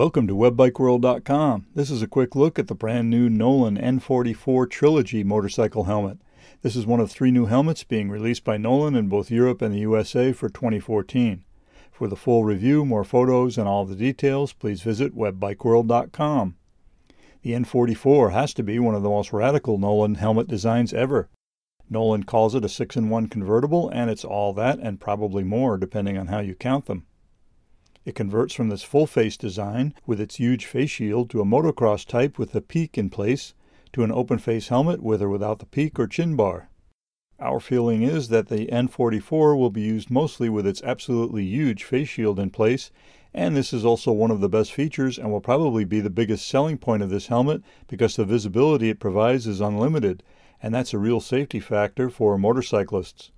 Welcome to WebBikeWorld.com. This is a quick look at the brand new Nolan N44 Trilogy motorcycle helmet. This is one of three new helmets being released by Nolan in both Europe and the USA for 2014. For the full review, more photos, and all the details, please visit WebBikeWorld.com. The N44 has to be one of the most radical Nolan helmet designs ever. Nolan calls it a 6 in 1 convertible, and it's all that and probably more depending on how you count them. It converts from this full face design with its huge face shield to a motocross type with the peak in place to an open face helmet with or without the peak or chin bar. Our feeling is that the N44 will be used mostly with its absolutely huge face shield in place, and this is also one of the best features and will probably be the biggest selling point of this helmet because the visibility it provides is unlimited, and that's a real safety factor for motorcyclists.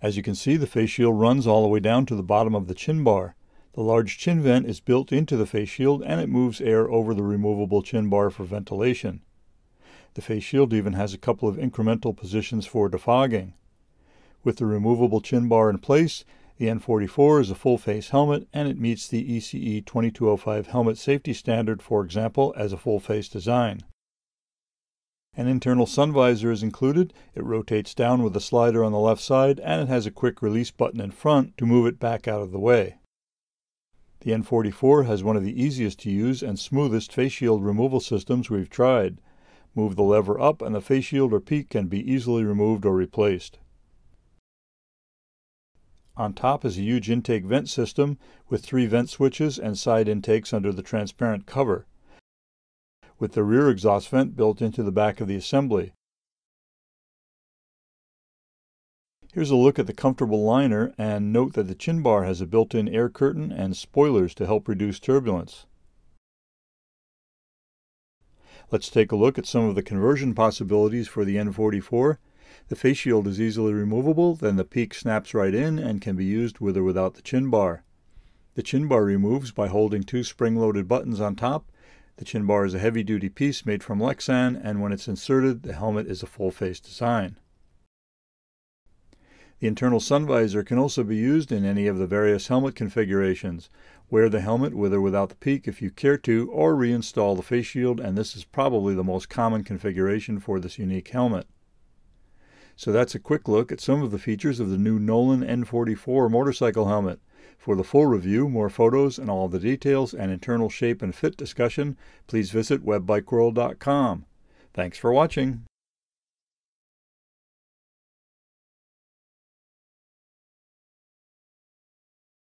As you can see, the face shield runs all the way down to the bottom of the chin bar. The large chin vent is built into the face shield and it moves air over the removable chin bar for ventilation. The face shield even has a couple of incremental positions for defogging. With the removable chin bar in place, the N44 is a full face helmet and it meets the ECE 2205 helmet safety standard, for example, as a full face design. An internal sun visor is included. It rotates down with a slider on the left side and it has a quick release button in front to move it back out of the way. The N44 has one of the easiest to use and smoothest face shield removal systems we've tried. Move the lever up and the face shield or peak can be easily removed or replaced. On top is a huge intake vent system with three vent switches and side intakes under the transparent cover, with the rear exhaust vent built into the back of the assembly. Here's a look at the comfortable liner and note that the chin bar has a built-in air curtain and spoilers to help reduce turbulence. Let's take a look at some of the conversion possibilities for the N44. The face shield is easily removable, then the peak snaps right in and can be used with or without the chin bar. The chin bar removes by holding two spring-loaded buttons on top. The chin bar is a heavy-duty piece made from Lexan, and when it's inserted, the helmet is a full-face design. The internal sun visor can also be used in any of the various helmet configurations. Wear the helmet with or without the peak if you care to, or reinstall the face shield, and this is probably the most common configuration for this unique helmet. So that's a quick look at some of the features of the new Nolan N44 motorcycle helmet. For the full review, more photos, and all the details and internal shape and fit discussion, please visit webbikeworld.com. Thanks for watching.